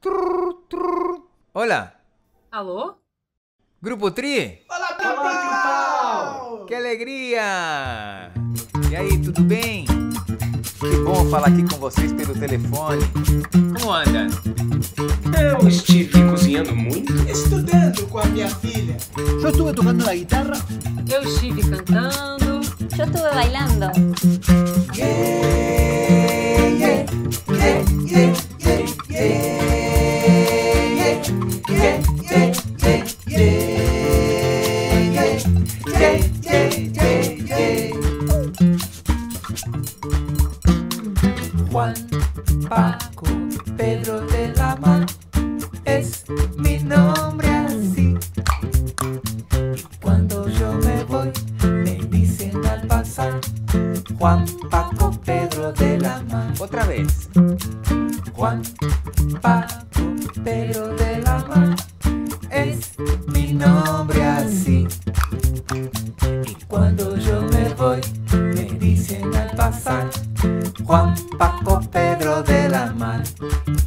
Trrr, trrr. Hola, Alô? Grupo Tri? Fala, Pau! Que alegria! E aí, tudo bem? Que bom falar aqui com vocês pelo telefone. Como anda? Eu estive cozinhando muito. Estudando com a minha filha. Yo estuve tocando la guitarra. Eu estive cantando. Yo estuve bailando. Juan, Paco, Pedro de la Mar, es mi nombre así. Y cuando yo me voy, me dicen al pasar, Juan, Paco, Pedro de la Mar. Otra vez. Juan, Paco, Pedro de la Mar, es mi nombre pasar, Juan, Paco, Pedro de la Mar.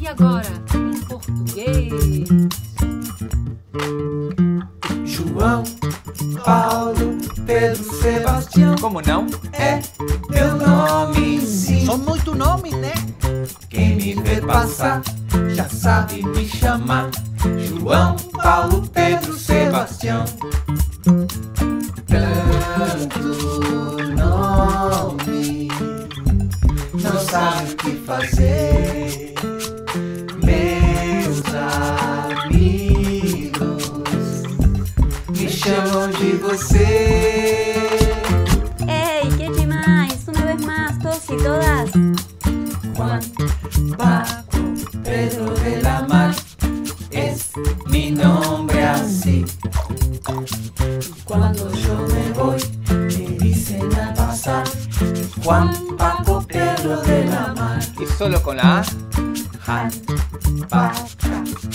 E agora, em português? João, Paulo, Pedro, Sebastião. Como não? É meu nome, sim. Son muito nomes, né? Quem me vê passar já sabe me chamar. João, Paulo, Pedro, Sebastião. Tanto nome, que fazer. Meus amigos me chamam de você. ¡Ey! ¡Qué demais! Una vez más, todos y todas. Juan, Paco, Pedro de la Mar, es mi nombre así. Cuando yo me voy, me dicen al pasar, Juan, Paco, Pedro de la Mar. Y Solo con la A. Han, pa,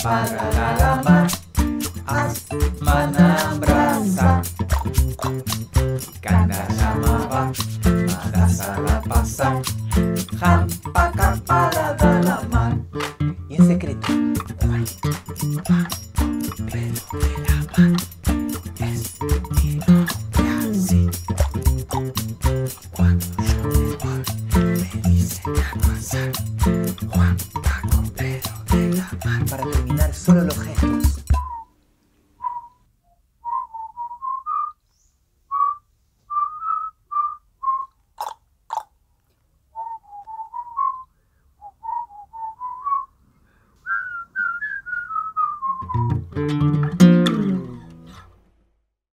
para la lama, as, manabrasa. Kanda lama pa, marasa la pasa. Han, pa, para la lama. Y en secreto. Juan, Paco, Pedro de la Mar. Para terminar, solo los gestos.